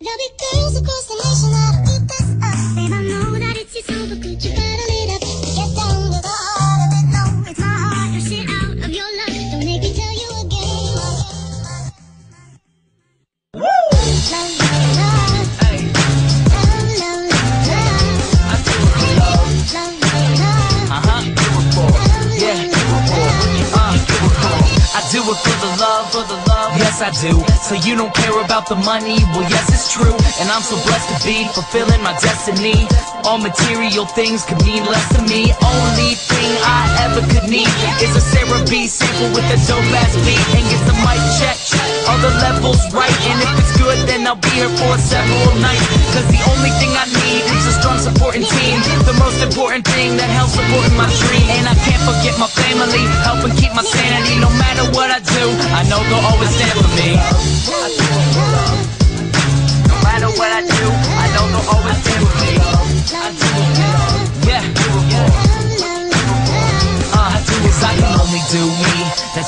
There'll be girls across the nation that'll eat this up. Babe, I know that it's your soul, but could you rattle it up? Get down to the heart of it. No, it's my heart. Push it out of your love. Don't make me tell you again. Love, love, love. Hey, Love, love, love, love. I do it for love. Love, love, love. Uh huh. Do it for. Yeah. Do it for. Uh. Do it for. I do it for the love, for the love. Yes, I do. So you don't care about the money? Well, yes, it's true. And I'm so blessed to be fulfilling my destiny. All material things could mean less to me. Only thing I ever could need is a Sarah B sample with a dope ass beat and get the mic check. All the levels right, and if it's good, then I'll be here for several nights. Cause important thing that helps supporting my dream. And I can't forget my family, helping keep my sanity. No matter what I do, I know they'll always stand for me.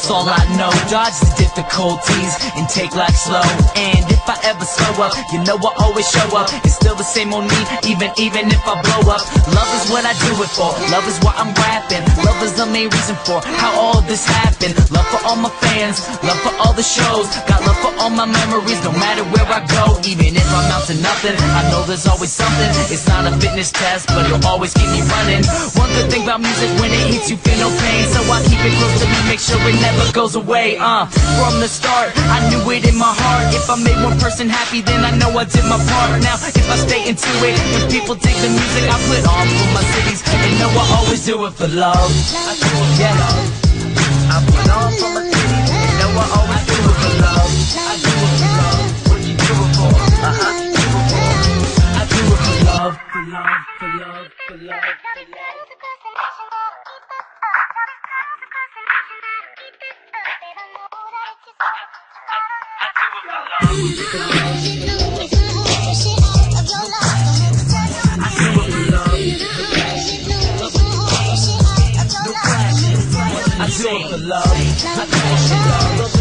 That's all I know. Dodge the difficulties and take life slow. And if I ever slow up, you know I always show up. It's still the same on me, even even if I blow up. Love is what I do it for. Love is what I'm rapping. Love is the main reason for how all this happened. Love for all my fans, love for all the shows. Got love for all my memories, no matter where I go. Even if I'm out to nothing, I know there's always something. It's not a fitness test, but it'll always keep me running. One good thing about music, when it hits you, feel no pain. So I keep it close to me, make sure it never goes away. Uh, from the start, I knew it in my heart. If I made one person happy, then I know I did my part. Now, if I stay into it, when people dig the music, I put on for my cities. And know I always do it for love. For. I put on for my cities. And know I always do it for love. Love. For love. For love. For love. I do it for love. I do it for love.